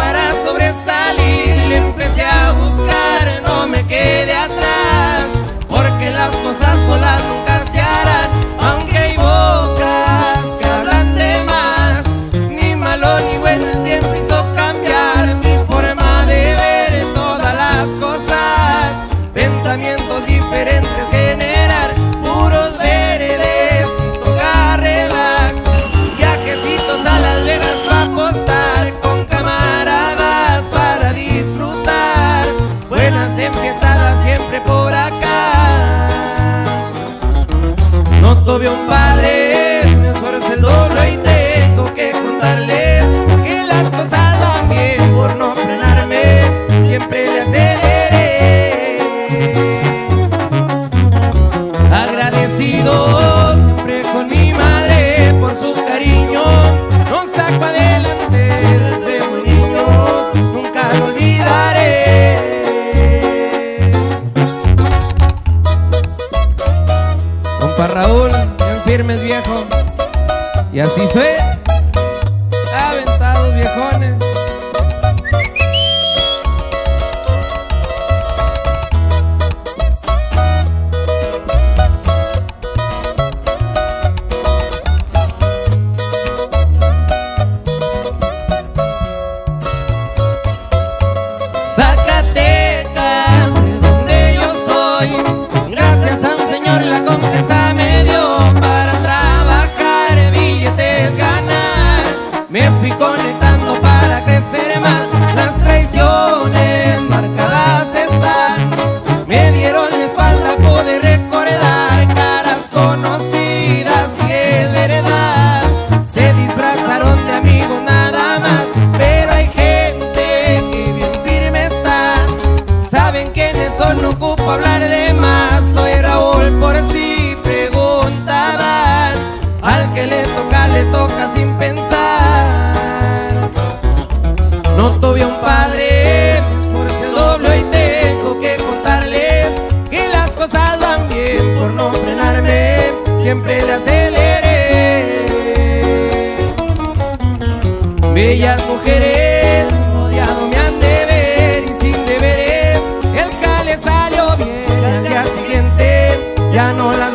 para sobresalir. Le empecé a buscar, no me quedé atrás, porque las cosas solas nunca se harán, aunque hay bocas que hablan de más, ni malo ni bueno el tiempo hizo cambiar mi forma de ver todas las cosas, pensamientos diferentes generar puros tuve un padre, me esfuerzo el doble y tengo que contarles que las cosas van bien por no frenarme, siempre le aceleré. Agradecido siempre con mi madre por su cariño, nos sacó adelante desde muy niños, nunca lo olvidaré. Para Raúl firmes viejo. Y así suena. Me fui conectando para crecer más. Las traiciones marcadas están. Me dieron la espalda, pude recordar caras conocidas y es verdad. Se disfrazaron de amigos nada más, pero hay gente que bien firme está. Saben que en eso no ocupo hablar de Siempre le aceleré. Bellas mujeres, rodeado me han de ver y sin deberes. El jale salió bien, al día siguiente ya no la